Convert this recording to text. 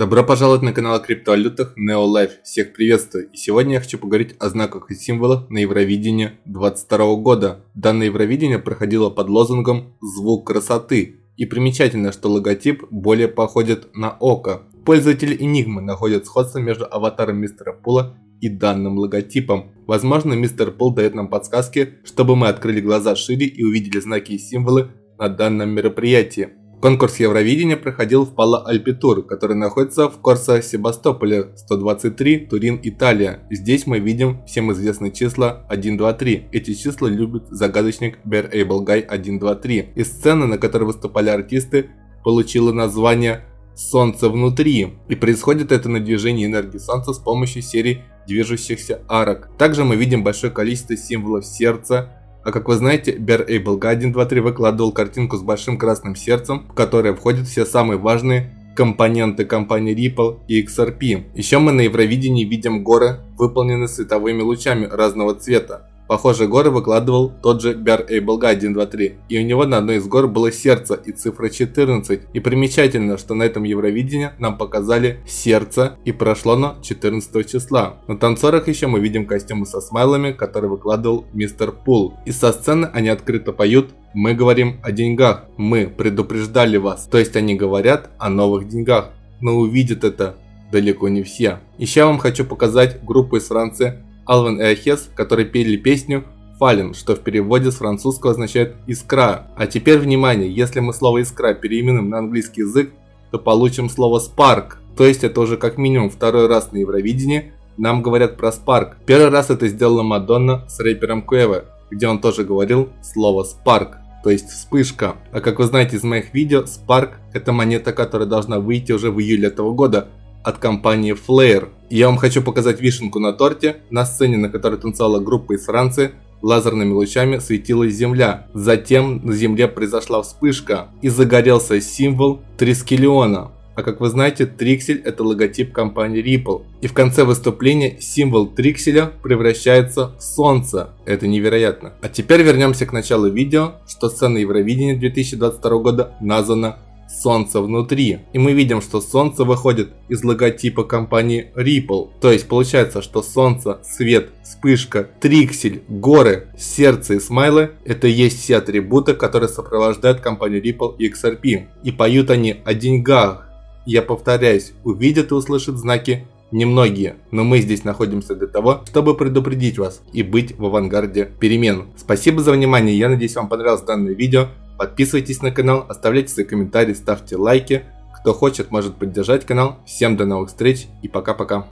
Добро пожаловать на канал о криптовалютах NeoLife. Всех приветствую. И сегодня я хочу поговорить о знаках и символах на Евровидении 2022 года. Данное Евровидение проходило под лозунгом «Звук красоты». И примечательно, что логотип более походит на око. Пользователи Enigma находят сходство между аватаром мистера Пула и данным логотипом. Возможно, мистер Пул дает нам подсказки, чтобы мы открыли глаза шире и увидели знаки и символы на данном мероприятии. Конкурс Евровидения проходил в Пала Альпитур, который находится в Корсо Себастополе 123, Турин, Италия. Здесь мы видим всем известные числа 1, 2, 3. Эти числа любит загадочник Able Guy 1, 2, 3. И сцена, на которой выступали артисты, получила название Солнце внутри. И происходит это на движении энергии Солнца с помощью серии движущихся арок. Также мы видим большое количество символов сердца, а как вы знаете, Able Guy 123 выкладывал картинку с большим красным сердцем, в которое входят все самые важные компоненты компании Ripple и XRP. Еще мы на Евровидении видим горы, выполненные световыми лучами разного цвета. Похожие горы выкладывал тот же Able Guy 123, и у него на одной из гор было сердце и цифра 14. И примечательно, что на этом Евровидении нам показали сердце и прошло оно 14 числа. На танцорах еще мы видим костюмы со смайлами, которые выкладывал мистер Пул. И со сцены они открыто поют мы говорим о деньгах, мы предупреждали вас. То есть они говорят о новых деньгах, но увидят это далеко не все. Еще я вам хочу показать группу из Франции Алвин и Ахес, которые пели песню Fallen, что в переводе с французского означает «искра». А теперь внимание, если мы слово «искра» переименуем на английский язык, то получим слово «spark», то есть это уже как минимум второй раз на Евровидении нам говорят про Spark. Первый раз это сделала Мадонна с рэпером Куэве, где он тоже говорил слово Spark, то есть вспышка. А как вы знаете из моих видео, Spark это монета, которая должна выйти уже в июле этого года от компании Flare. Я вам хочу показать вишенку на торте. На сцене, на которой танцевала группа из Франции, лазерными лучами светилась Земля. Затем на Земле произошла вспышка и загорелся символ Трискелиона. А как вы знаете, Триксель это логотип компании Ripple. И в конце выступления символ Трикселя превращается в Солнце. Это невероятно. А теперь вернемся к началу видео, что сцена Евровидения 2022 года названа Солнце внутри. И мы видим, что Солнце выходит из логотипа компании Ripple. То есть получается, что Солнце, свет, вспышка, триксель, горы, сердце и смайлы – это есть все атрибуты, которые сопровождают компанию Ripple и XRP. И поют они о деньгах. Я повторяюсь, увидят и услышат знаки немногие, но мы здесь находимся для того, чтобы предупредить вас и быть в авангарде перемен. Спасибо за внимание, я надеюсь вам понравилось данное видео. Подписывайтесь на канал, оставляйте свои комментарии, ставьте лайки. Кто хочет, может поддержать канал. Всем до новых встреч и пока-пока.